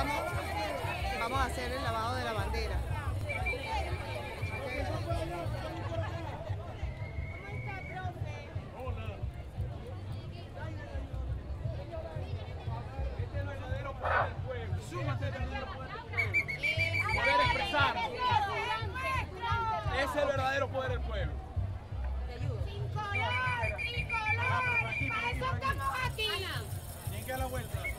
Vamos a hacer el lavado de la bandera. Este es el verdadero poder del pueblo. Súmate el verdadero poder del pueblo. Poder expresar. Es el verdadero poder del pueblo. Tricolor, tricolor, para eso estamos aquí. Tienen que dar la vuelta.